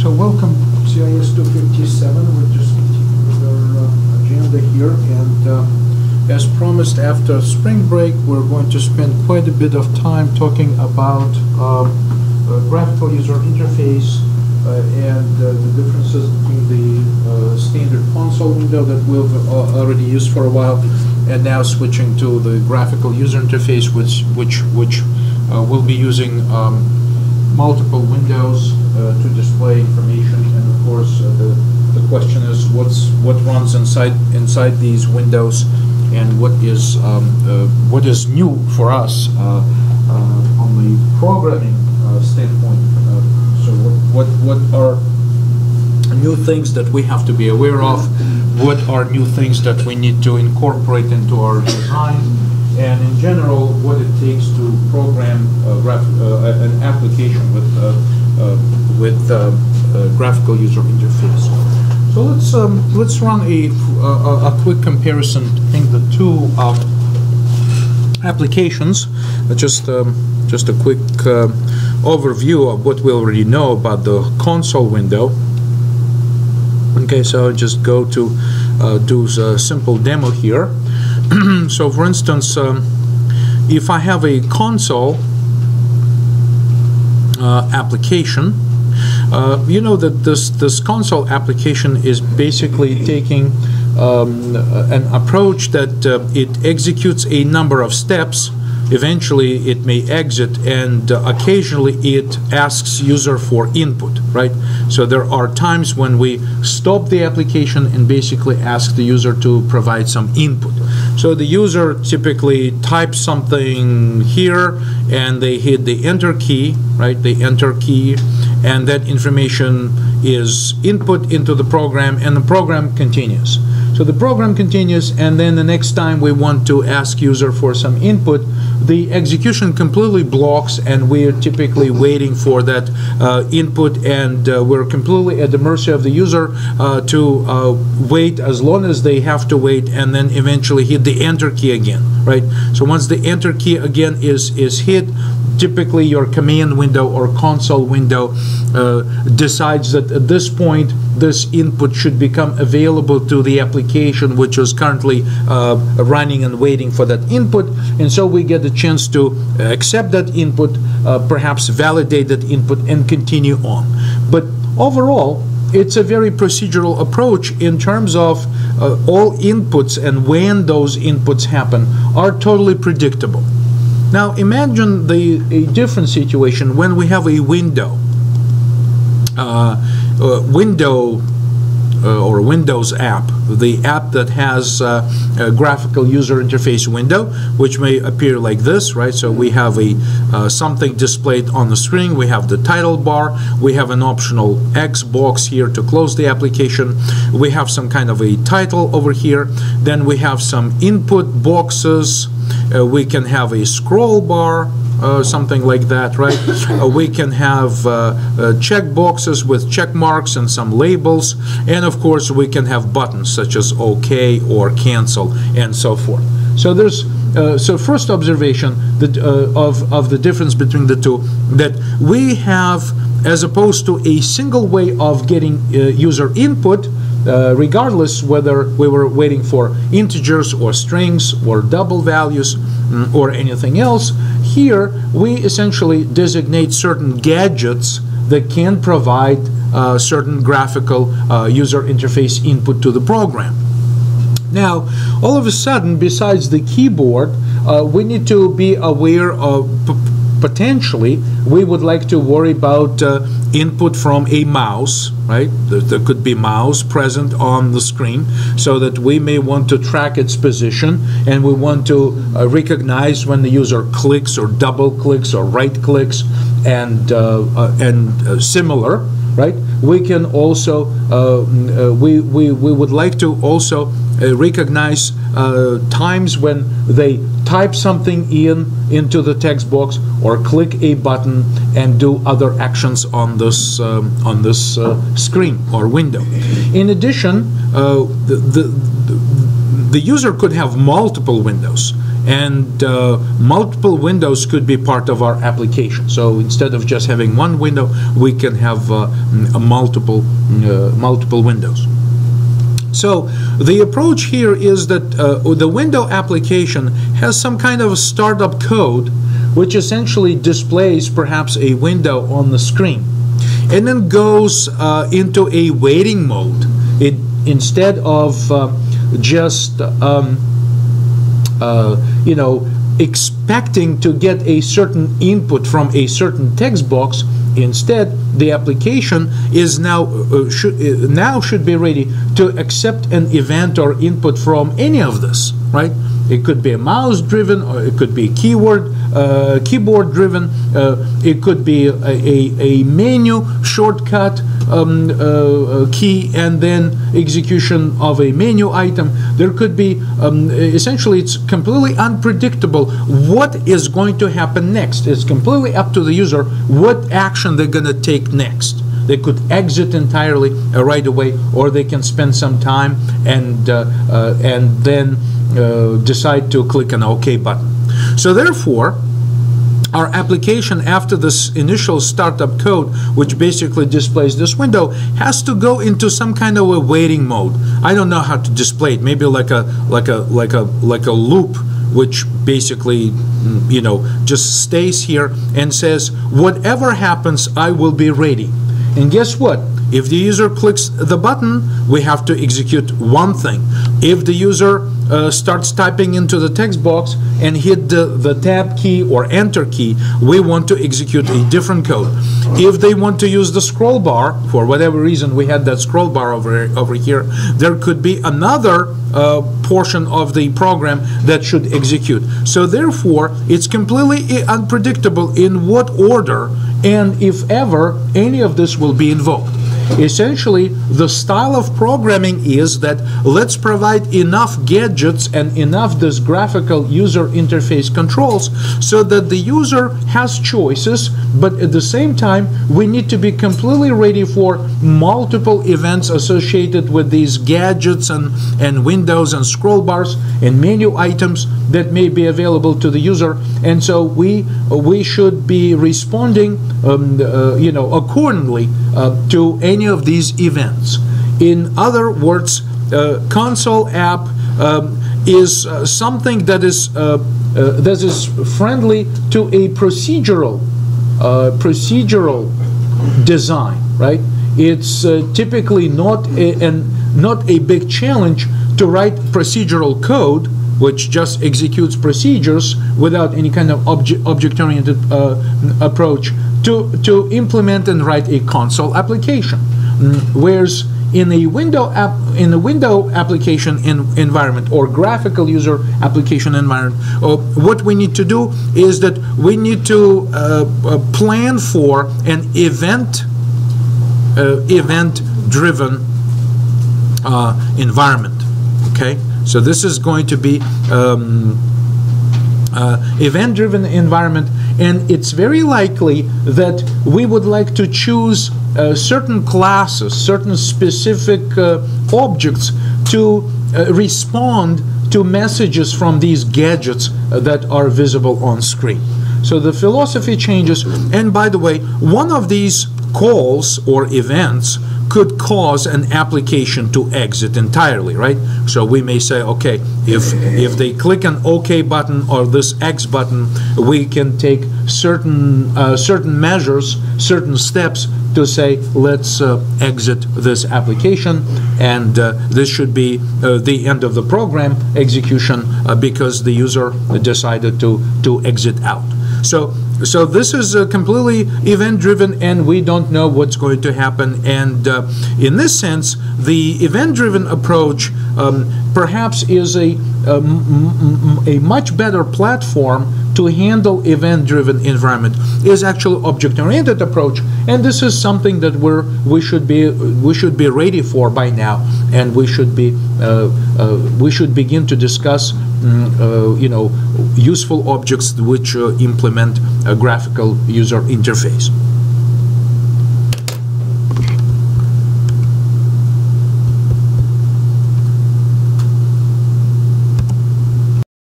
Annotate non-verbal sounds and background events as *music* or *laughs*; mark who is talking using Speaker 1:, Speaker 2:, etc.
Speaker 1: So welcome CIS 257. We're just with our uh, agenda here. And uh, as promised, after spring break, we're going to spend quite a bit of time talking about uh, uh, graphical user interface uh, and uh, the differences between the uh, standard console window that we've already used for a while and now switching to the graphical user interface which which which will be using um, multiple windows to display information. And of course uh, the the question is what's what runs inside inside these windows? And what is um, uh, what is new for us uh, uh, on the programming uh, standpoint? Uh, so what, what what are new things that we have to be aware of? What are new things that we need to incorporate into our design? And in general what it takes to program uh, an application with uh, uh, with uh, uh, graphical user interface. So let's um, let's run a, a, a quick comparison between the two uh, applications. Uh, Just um, just a quick uh, overview of what we already know about the console window. Okay, so just go to uh, do a simple demo here. *clears throat* so for instance, um, if I have a console uh, application, uh, you know that this, this console application is basically taking um, an approach that uh, it executes a number of steps. Eventually it may exit and uh, occasionally it asks user for input right? So there are times when we stop the application and basically ask the user to provide some input so the user typically types something here and they hit the enter key right? The enter key and that information is input into the program and the program continues. So the program continues and then the next time we want to ask user for some input the execution completely blocks and we're typically waiting for that uh, input and uh, we're completely at the mercy of the user uh, to uh, wait as long as they have to wait and then eventually hit the enter key again right? So once the enter key again is is hit typically your command window or console window uh, decides that at this point this input should become available to the application which is currently uh, running and waiting for that input. And so we get the chance to accept that input uh, perhaps validate that input and continue on. But overall it's a very procedural approach in terms of uh, all inputs and when those inputs happen are totally predictable. Now imagine the a different situation when we have a window, uh, uh, window uh, or Windows app, the app that has uh, a graphical user interface window, which may appear like this, right? So we have a uh, something displayed on the screen. We have the title bar. We have an optional X box here to close the application. We have some kind of a title over here. Then we have some input boxes. Uh, we can have a scroll bar, uh, something like that, right? *laughs* Uh, we can have uh, uh, check boxes with check marks and some labels, and of course we can have buttons such as OK or cancel and so forth. So there's uh, so first observation that, uh, of of the difference between the two that we have as opposed to a single way of getting uh, user input. Uh, regardless whether we were waiting for integers or strings or double values mm, or anything else, here we essentially designate certain gadgets that can provide uh, certain graphical uh, user interface input to the program. Now, all of a sudden, besides the keyboard, uh, we need to be aware of potentially we would like to worry about uh, input from a mouse right? There, there, could be mouse present on the screen so that we may want to track its position and we want to uh, recognize when the user clicks or double clicks or right clicks and uh, uh and uh, similar right? We can also uh, we, we we would like to also recognize times when they type something in into the text box or click a button and do other actions on this um, on this uh, screen or window. In addition, uh, the, the, the user could have multiple windows and uh, multiple windows could be part of our application. So instead of just having one window, we can have uh, multiple uh, multiple windows. So the approach here is that uh, the window application has some kind of startup code which essentially displays perhaps a window on the screen and then goes uh, into a waiting mode. It instead of uh, just um, uh, you know expecting to get a certain input from a certain text box. Instead the application is now uh, should uh, now should be ready to accept an event or input from any of this right it could be a mouse driven or it could be keyword uh, keyboard driven uh, it could be a, a, a menu shortcut um, uh, uh, key and then execution of a menu item. There could be, um, essentially, it's completely unpredictable what is going to happen next. It's completely up to the user what action they're going to take next. They could exit entirely uh, right away, or they can spend some time and uh, uh, and then uh, decide to click an OK button. So therefore, our application after this initial startup code, which basically displays this window, has to go into some kind of a waiting mode. I don't know how to display it. Maybe like a like a like a like a loop which basically mm, you know just stays here and says whatever happens I will be ready and guess what? If the user clicks the button we have to execute one thing. If the user uh, starts typing into the text box and hit the, the tab key or enter key, we want to execute a different code. If they want to use the scroll bar, for whatever reason we had that scroll bar over, over here, there could be another uh, portion of the program that should execute. So therefore, it's completely unpredictable in what order and if ever any of this will be invoked. Essentially, the style of programming is that let's provide enough gadgets and enough this graphical user interface controls so that the user has choices, but at the same time, we need to be completely ready for multiple events associated with these gadgets and, and windows and scroll bars and menu items that may be available to the user. And so we, we should be responding, um, uh, you know, accordingly uh, to any of these events. In other words, uh, console app um, is uh, something that is uh, uh, that is friendly to a procedural procedural design, right? It's typically not a, and not a big challenge to write procedural code which just executes procedures without any kind of object object-oriented uh, approach to, to implement and write a console application. Mm, whereas in a window app in a window application in environment or graphical user application environment uh, what we need to do is that we need to uh, uh, plan for an event uh, event driven uh, environment okay so this is going to be um, uh, event-driven environment and it's very likely that we would like to choose uh, certain classes, certain specific uh, objects to uh, respond to messages from these gadgets that are visible on screen. So the philosophy changes and by the way, one of these calls or events could cause an application to exit entirely, right? So we may say, okay, if if they click an OK button or this X button, we can take certain uh, certain measures, certain steps to say, let's uh, exit this application, and uh, this should be uh, the end of the program execution uh, because the user decided to to exit out. So so this is a completely event-driven, and we don't know what's going to happen. And uh, in this sense, the event-driven approach um, perhaps is a, a, much better platform to handle event-driven environment is actually object-oriented approach and this is something that we're we should be we should be ready for by now and we should be uh, uh, we should begin to discuss uh, you know useful objects which uh, implement a graphical user interface